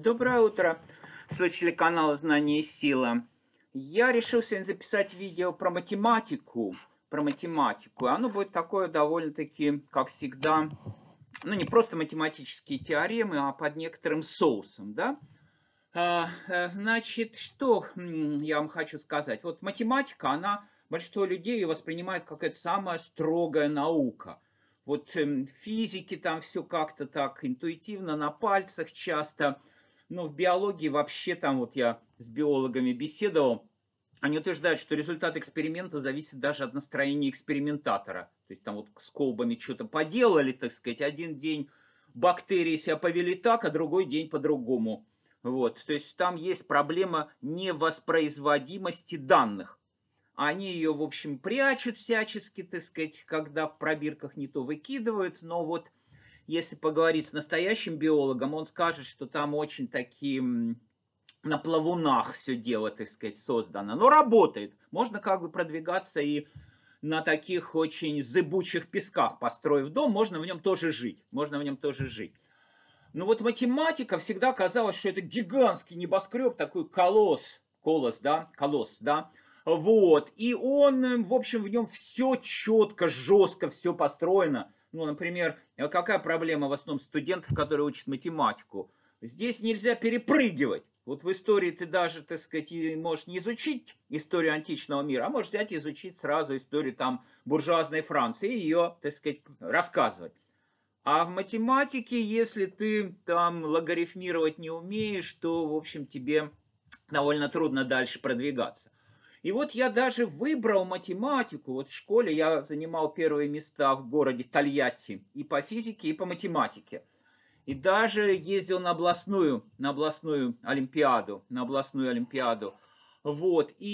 Доброе утро, слушатели канала «Знание и сила». Я решил сегодня записать видео про математику, про математику. Оно будет такое довольно-таки, как всегда, ну не просто математические теоремы, а под некоторым соусом, да? А, э, значит, что я вам хочу сказать? Вот математика, она, большинство людей воспринимает как это самая строгая наука. Вот эм, физики там все как-то так интуитивно, на пальцах часто – но в биологии вообще там вот я с биологами беседовал, они утверждают, что результат эксперимента зависит даже от настроения экспериментатора. То есть там вот с колбами что-то поделали, так сказать, один день бактерии себя повели так, а другой день по-другому. Вот, то есть там есть проблема невоспроизводимости данных. Они ее, в общем, прячут всячески, так сказать, когда в пробирках не то выкидывают, но вот если поговорить с настоящим биологом, он скажет, что там очень такие на плавунах все дело, так сказать, создано. Но работает. Можно как бы продвигаться и на таких очень зыбучих песках, построив дом, можно в нем тоже жить. Можно в нем тоже жить. Но вот математика всегда казалось, что это гигантский небоскреб, такой колосс, колосс, да, колосс, да, вот, и он, в общем, в нем все четко, жестко, все построено, ну, например, какая проблема в основном студентов, которые учат математику? Здесь нельзя перепрыгивать. Вот в истории ты даже, так сказать, можешь не изучить историю античного мира, а можешь взять и изучить сразу историю там буржуазной Франции и ее, так сказать, рассказывать. А в математике, если ты там логарифмировать не умеешь, то, в общем, тебе довольно трудно дальше продвигаться. И вот я даже выбрал математику. Вот в школе я занимал первые места в городе Тольятти и по физике, и по математике. И даже ездил на областную, на областную олимпиаду, на областную олимпиаду. Вот. И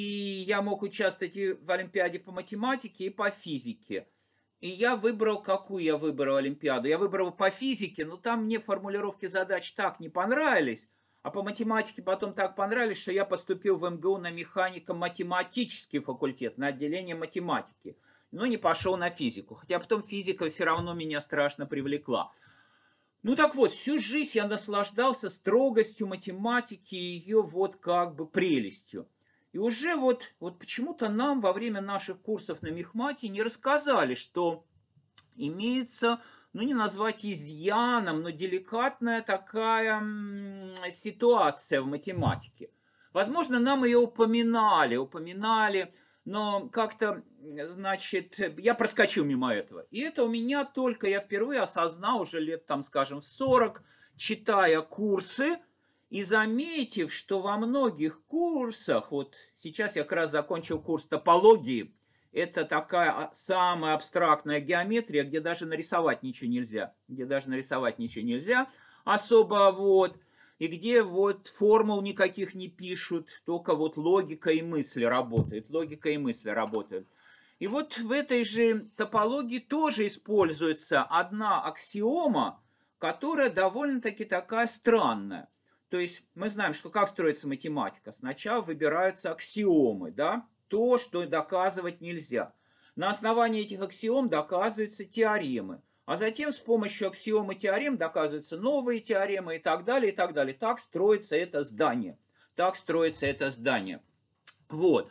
я мог участвовать и в олимпиаде по математике, и по физике. И я выбрал, какую я выбрал олимпиаду? Я выбрал по физике, но там мне формулировки задач так не понравились, а по математике потом так понравились, что я поступил в МГУ на механико-математический факультет, на отделение математики. Но не пошел на физику. Хотя потом физика все равно меня страшно привлекла. Ну так вот, всю жизнь я наслаждался строгостью математики и ее вот как бы прелестью. И уже вот, вот почему-то нам во время наших курсов на мехмате не рассказали, что имеется ну не назвать изъяном, но деликатная такая ситуация в математике. Возможно, нам ее упоминали, упоминали, но как-то, значит, я проскочил мимо этого. И это у меня только, я впервые осознал уже лет, там, скажем, 40, читая курсы, и заметив, что во многих курсах, вот сейчас я как раз закончил курс топологии, это такая а, самая абстрактная геометрия, где даже нарисовать ничего нельзя. Где даже нарисовать ничего нельзя особо, вот. И где вот формул никаких не пишут, только вот логика и мысли работают. Логика и мысли работают. И вот в этой же топологии тоже используется одна аксиома, которая довольно-таки такая странная. То есть мы знаем, что как строится математика. Сначала выбираются аксиомы, да, то, что доказывать нельзя. На основании этих аксиом доказываются теоремы. А затем с помощью аксиом и теорем доказываются новые теоремы и так далее, и так далее. Так строится это здание. Так строится это здание. Вот.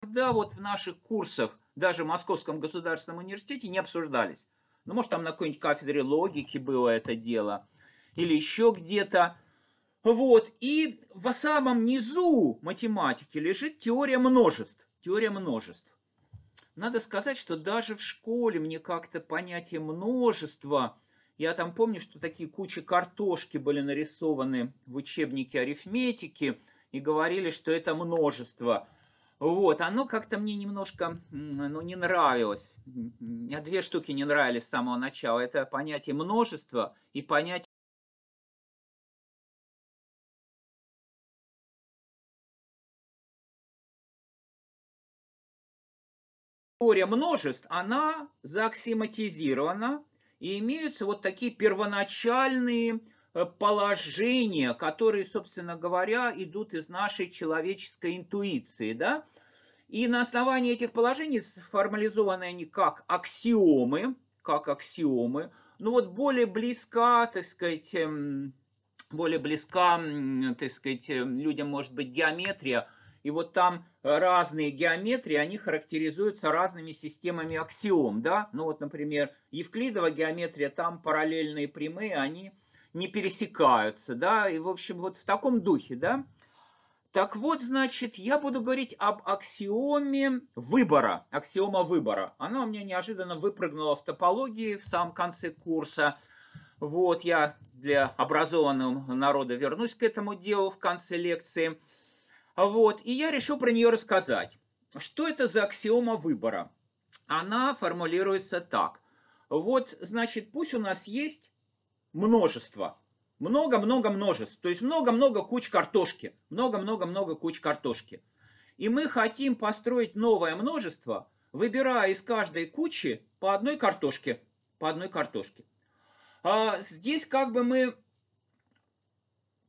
Когда вот в наших курсах, даже в Московском государственном университете, не обсуждались. Ну, может, там на какой-нибудь кафедре логики было это дело, или еще где-то. Вот, и в самом низу математики лежит теория множеств. Теория множеств. Надо сказать, что даже в школе мне как-то понятие множества, я там помню, что такие кучи картошки были нарисованы в учебнике арифметики, и говорили, что это множество. Вот, оно как-то мне немножко ну, не нравилось. Мне две штуки не нравились с самого начала. Это понятие множества и понятие теория множеств, она зааксиматизирована, и имеются вот такие первоначальные э, положения, которые, собственно говоря, идут из нашей человеческой интуиции, да? И на основании этих положений сформализованы они как аксиомы, как аксиомы. Ну вот более близка, так сказать, эм, более близка, так сказать, эм, людям может быть геометрия, и вот там разные геометрии, они характеризуются разными системами аксиом, да, ну вот, например, Евклидова геометрия, там параллельные прямые, они не пересекаются, да, и, в общем, вот в таком духе, да. Так вот, значит, я буду говорить об аксиоме выбора, аксиома выбора. Она у меня неожиданно выпрыгнула в топологии в самом конце курса. Вот, я для образованного народа вернусь к этому делу в конце лекции. Вот, и я решил про нее рассказать. Что это за аксиома выбора? Она формулируется так. Вот, значит, пусть у нас есть множество. Много-много множеств. То есть много-много куч картошки. Много-много-много куч картошки. И мы хотим построить новое множество, выбирая из каждой кучи по одной картошке. По одной картошке. А здесь как бы мы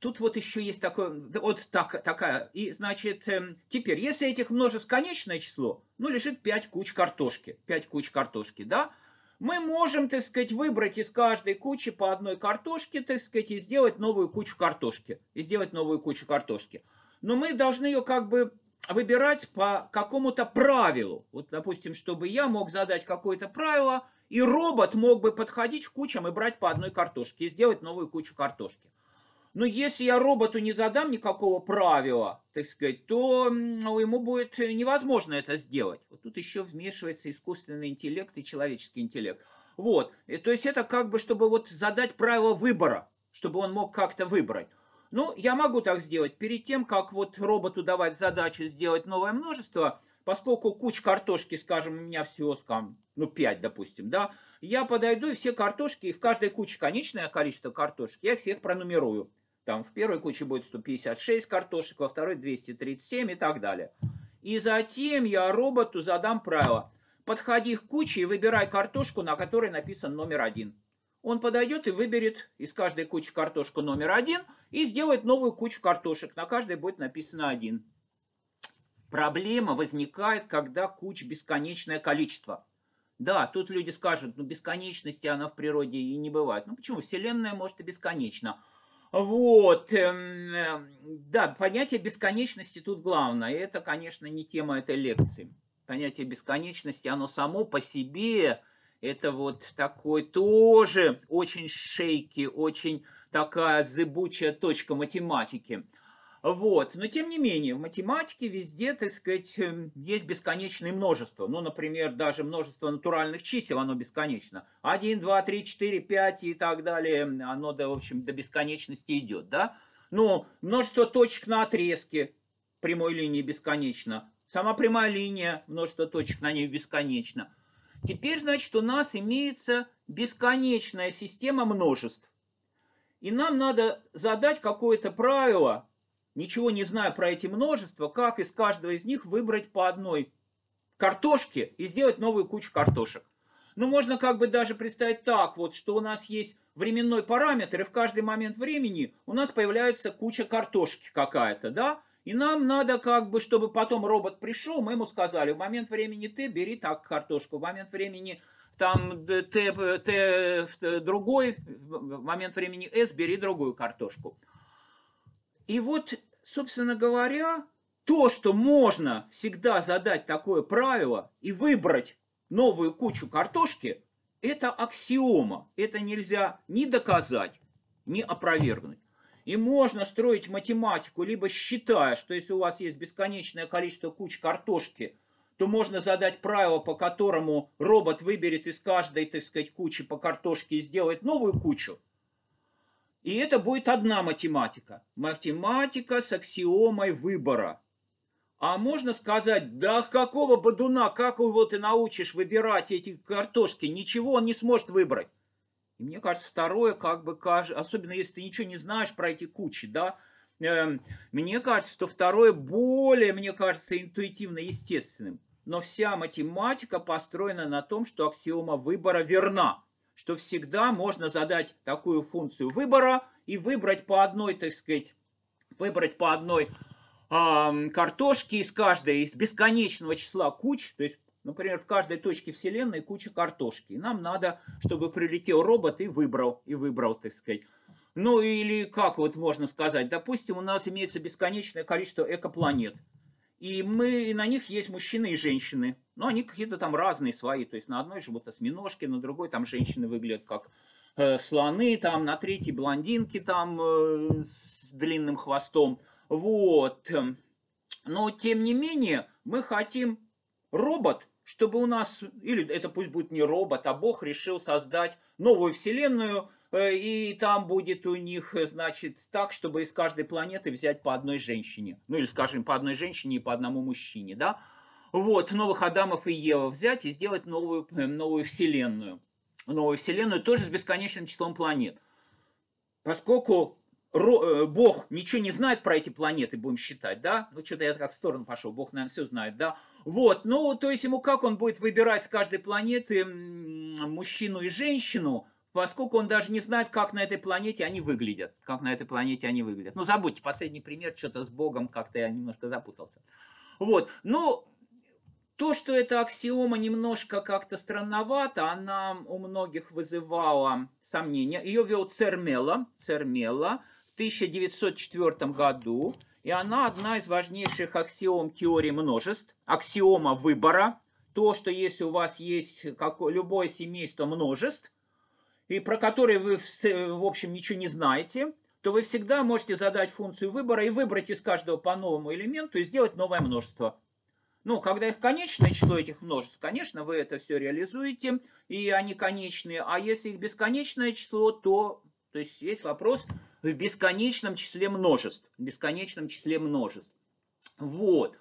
Тут вот еще есть такое, вот так, такая, и значит, эм, теперь, если этих множеств конечное число, ну, лежит 5 куч картошки, 5 куч картошки, да, мы можем, так сказать, выбрать из каждой кучи по одной картошке, так сказать, и сделать новую кучу картошки, и сделать новую кучу картошки. Но мы должны ее как бы выбирать по какому-то правилу. Вот, допустим, чтобы я мог задать какое-то правило, и робот мог бы подходить к кучам и брать по одной картошке, и сделать новую кучу картошки. Но если я роботу не задам никакого правила, так сказать, то ему будет невозможно это сделать. Вот тут еще вмешивается искусственный интеллект и человеческий интеллект. Вот, и, то есть это как бы, чтобы вот задать правила выбора, чтобы он мог как-то выбрать. Ну, я могу так сделать. Перед тем, как вот роботу давать задачу сделать новое множество, поскольку куч картошки, скажем, у меня всего, скажем, ну, 5, допустим, да, я подойду и все картошки, и в каждой куче конечное количество картошек, я их всех пронумерую. Там в первой куче будет 156 картошек, во второй 237 и так далее. И затем я роботу задам правило. Подходи к куче и выбирай картошку, на которой написан номер один. Он подойдет и выберет из каждой кучи картошку номер один и сделает новую кучу картошек. На каждой будет написано один. Проблема возникает, когда куч бесконечное количество. Да, тут люди скажут, ну бесконечности она в природе и не бывает. Ну почему? Вселенная может и бесконечна. Вот, эм, да, понятие бесконечности тут главное. Это, конечно, не тема этой лекции. Понятие бесконечности, оно само по себе, это вот такой тоже очень шейки, очень такая зыбучая точка математики. Вот. Но тем не менее, в математике везде, так сказать, эм, есть бесконечное множество. Ну, например, даже множество натуральных чисел, оно бесконечно. 1, 2, 3, 4, 5 и так далее. Оно, да, в общем, до бесконечности идет, да? Но множество точек на отрезке прямой линии бесконечно. Сама прямая линия, множество точек на ней бесконечно. Теперь, значит, у нас имеется бесконечная система множеств. И нам надо задать какое-то правило, ничего не зная про эти множества, как из каждого из них выбрать по одной картошке и сделать новую кучу картошек. Ну, можно как бы даже представить так, вот, что у нас есть временной параметр, и в каждый момент времени у нас появляется куча картошки какая-то, да? И нам надо как бы, чтобы потом робот пришел, мы ему сказали, в момент времени Т бери так картошку, в момент времени там Т, Т, Т другой, в момент времени С бери другую картошку. И вот, собственно говоря, то, что можно всегда задать такое правило и выбрать новую кучу картошки, это аксиома. Это нельзя ни доказать, ни опровергнуть. И можно строить математику, либо считая, что если у вас есть бесконечное количество куч картошки, то можно задать правило, по которому робот выберет из каждой, так сказать, кучи по картошке и сделает новую кучу. И это будет одна математика. Математика с аксиомой выбора. А можно сказать, да какого бодуна, как его ты научишь выбирать эти картошки, ничего он не сможет выбрать. И мне кажется, второе, как бы, особенно если ты ничего не знаешь про эти кучи, да, эм, мне кажется, что второе более, мне кажется, интуитивно естественным. Но вся математика построена на том, что аксиома выбора верна что всегда можно задать такую функцию выбора и выбрать по одной, так сказать, выбрать по одной э, картошке из каждой из бесконечного числа куч, то есть Например, в каждой точке Вселенной куча картошки. Нам надо, чтобы прилетел робот и выбрал, и выбрал, так сказать. Ну или как вот можно сказать, допустим, у нас имеется бесконечное количество экопланет. И мы, и на них есть мужчины и женщины. Но они какие-то там разные свои. То есть на одной живут осьминожки, на другой там женщины выглядят как э, слоны, там на третьей блондинки там э, с длинным хвостом. Вот. Но тем не менее мы хотим робот, чтобы у нас, или это пусть будет не робот, а Бог решил создать новую вселенную, и там будет у них, э, значит, так, чтобы из каждой планеты взять по одной женщине. Ну или, скажем, по одной женщине и по одному мужчине, да? Вот, новых Адамов и Ева взять и сделать новую, э, новую вселенную. Новую вселенную тоже с бесконечным числом планет. Поскольку Бог ничего не знает про эти планеты, будем считать, да? Ну, что-то я как в сторону пошел, Бог, наверное, все знает, да? Вот, ну, то есть ему как он будет выбирать с каждой планеты мужчину и женщину, поскольку он даже не знает, как на этой планете они выглядят. Как на этой планете они выглядят. Ну, забудьте, последний пример, что-то с Богом как-то я немножко запутался. Вот, ну, то, что эта аксиома немножко как-то странновата, она у многих вызывала сомнения. Ее вел Цермела, Цермела в 1904 году. И она одна из важнейших аксиом теории множеств, аксиома выбора, то, что если у вас есть как, любое семейство множеств, и про которые вы, в общем, ничего не знаете, то вы всегда можете задать функцию выбора и выбрать из каждого по новому элементу и сделать новое множество. Ну, когда их конечное число этих множеств, конечно, вы это все реализуете, и они конечные. А если их бесконечное число, то, то есть есть вопрос, в бесконечном числе множеств. В бесконечном числе множеств. Вот.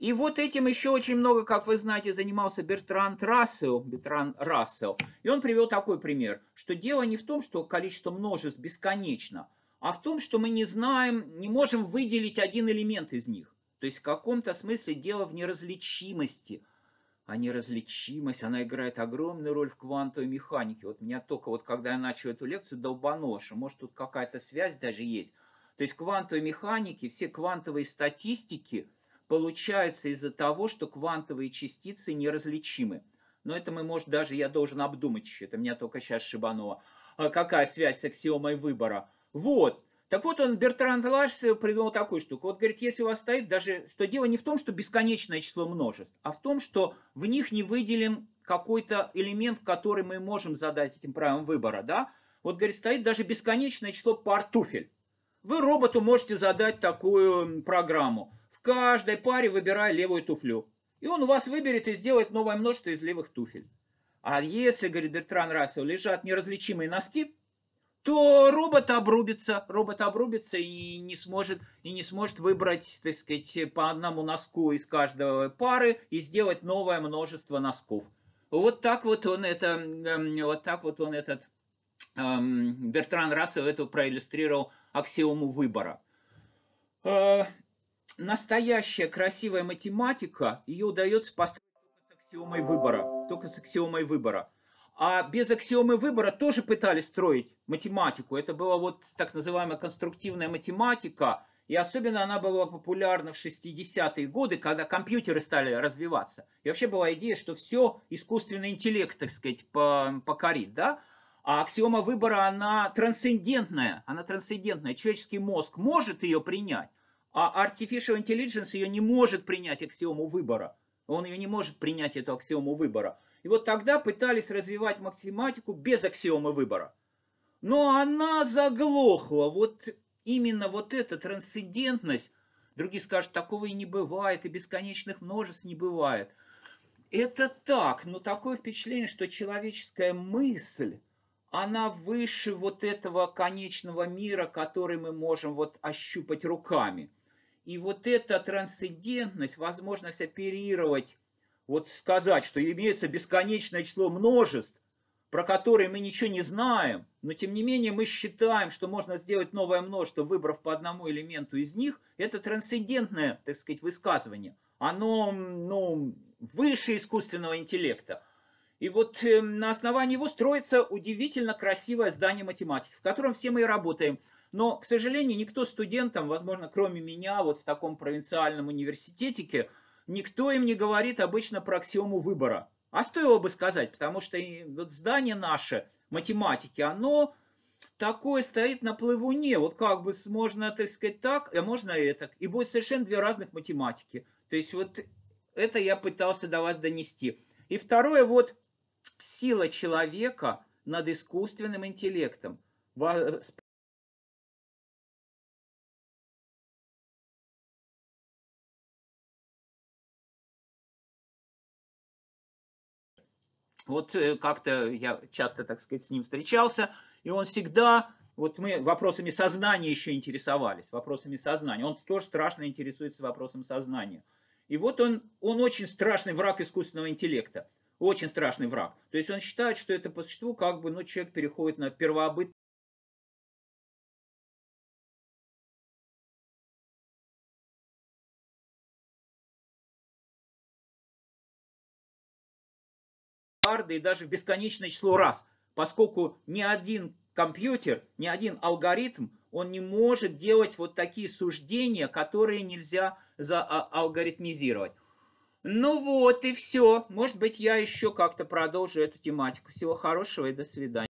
И вот этим еще очень много, как вы знаете, занимался Бертранд Рассел, Бертранд Рассел. И он привел такой пример, что дело не в том, что количество множеств бесконечно, а в том, что мы не знаем, не можем выделить один элемент из них. То есть в каком-то смысле дело в неразличимости а неразличимость, она играет огромную роль в квантовой механике. Вот меня только вот когда я начал эту лекцию долбануло, что может тут какая-то связь даже есть. То есть квантовой механики, все квантовые статистики получаются из-за того, что квантовые частицы неразличимы. Но это мы, может, даже я должен обдумать еще, это меня только сейчас шибануло. А какая связь с аксиомой выбора? Вот, так вот, он, Бертранд Лаш, придумал такую штуку. Вот, говорит, если у вас стоит даже, что дело не в том, что бесконечное число множеств, а в том, что в них не выделен какой-то элемент, который мы можем задать этим правилом выбора, да? Вот, говорит, стоит даже бесконечное число пар туфель. Вы роботу можете задать такую программу. Каждой паре выбирай левую туфлю. И он вас выберет и сделает новое множество из левых туфель. А если, говорит Бертран Рассел, лежат неразличимые носки, то робот обрубится, робот обрубится и не сможет, и не сможет выбрать, так сказать, по одному носку из каждой пары и сделать новое множество носков. Вот так вот он это, эм, вот так вот он этот эм, Бертран Рассел это проиллюстрировал аксиому выбора. Настоящая красивая математика, ее удается построить только с аксиомой выбора. Только с аксиомой выбора. А без аксиомы выбора тоже пытались строить математику. Это была вот так называемая конструктивная математика. И особенно она была популярна в 60-е годы, когда компьютеры стали развиваться. И вообще была идея, что все искусственный интеллект, так сказать, покорит. Да? А аксиома выбора, она трансцендентная. Она трансцендентная. Человеческий мозг может ее принять, а artificial intelligence ее не может принять аксиому выбора. Он ее не может принять, эту аксиому выбора. И вот тогда пытались развивать математику без аксиомы выбора. Но она заглохла. Вот именно вот эта трансцендентность, другие скажут, такого и не бывает, и бесконечных множеств не бывает. Это так, но такое впечатление, что человеческая мысль, она выше вот этого конечного мира, который мы можем вот ощупать руками. И вот эта трансцендентность, возможность оперировать вот сказать, что имеется бесконечное число множеств, про которые мы ничего не знаем, но тем не менее мы считаем, что можно сделать новое множество, выбрав по одному элементу из них, это трансцендентное, так сказать, высказывание. Оно ну, выше искусственного интеллекта. И вот э, на основании его строится удивительно красивое здание математики, в котором все мы и работаем. Но, к сожалению, никто студентам, возможно, кроме меня, вот в таком провинциальном университете, никто им не говорит обычно про аксиому выбора. А стоило бы сказать, потому что вот здание наше, математики, оно такое стоит на плывуне. Вот как бы можно, так сказать, так, а можно это. И будет совершенно две разных математики. То есть вот это я пытался до вас донести. И второе, вот сила человека над искусственным интеллектом. Вот э, как-то я часто, так сказать, с ним встречался, и он всегда, вот мы вопросами сознания еще интересовались, вопросами сознания. Он тоже страшно интересуется вопросом сознания. И вот он, он очень страшный враг искусственного интеллекта. Очень страшный враг. То есть он считает, что это по существу как бы, ну, человек переходит на первообыт миллиарды и даже бесконечное число раз, поскольку ни один компьютер, ни один алгоритм, он не может делать вот такие суждения, которые нельзя зааргоритмизировать. Ну вот и все. Может быть, я еще как-то продолжу эту тематику. Всего хорошего и до свидания.